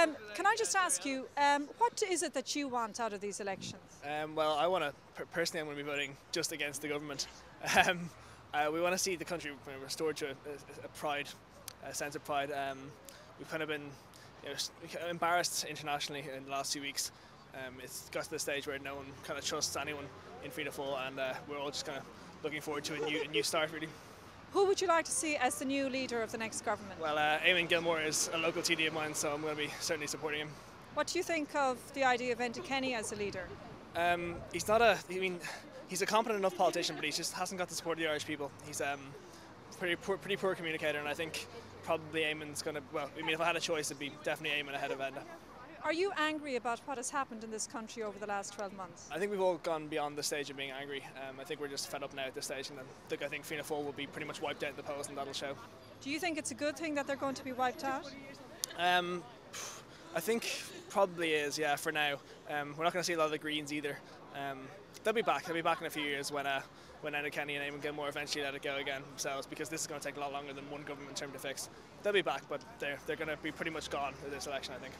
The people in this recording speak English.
Um, can I just ask you, um, what is it that you want out of these elections? Um, well, I want to personally, I'm going to be voting just against the government. Um, uh, we want to see the country restored to a, a, pride, a sense of pride. Um, we've kind of been you know, embarrassed internationally in the last few weeks. Um, it's got to the stage where no one kind of trusts anyone in Fianna Fáil, and uh, we're all just kind of looking forward to a new, a new start, really. Who would you like to see as the new leader of the next government? Well, uh, Eamon Gilmore is a local TD of mine, so I'm going to be certainly supporting him. What do you think of the idea of Enda Kenny as a leader? Um, he's not a. I mean, he's a competent enough politician, but he just hasn't got the support of the Irish people. He's um, pretty poor, pretty poor communicator, and I think probably Eamon's going to. Well, I mean, if I had a choice, it'd be definitely Eamon ahead of Enda. Are you angry about what has happened in this country over the last 12 months? I think we've all gone beyond the stage of being angry. Um, I think we're just fed up now at this stage, and I think, I think Fianna Fáil will be pretty much wiped out in the polls, and that'll show. Do you think it's a good thing that they're going to be wiped out? Um, I think probably is, yeah, for now. Um, we're not going to see a lot of the Greens either. Um, they'll be back. They'll be back in a few years when uh, when Enda Kenny and Eamon Gilmore eventually let it go again themselves because this is going to take a lot longer than one government term to fix. They'll be back, but they're, they're going to be pretty much gone in this election, I think.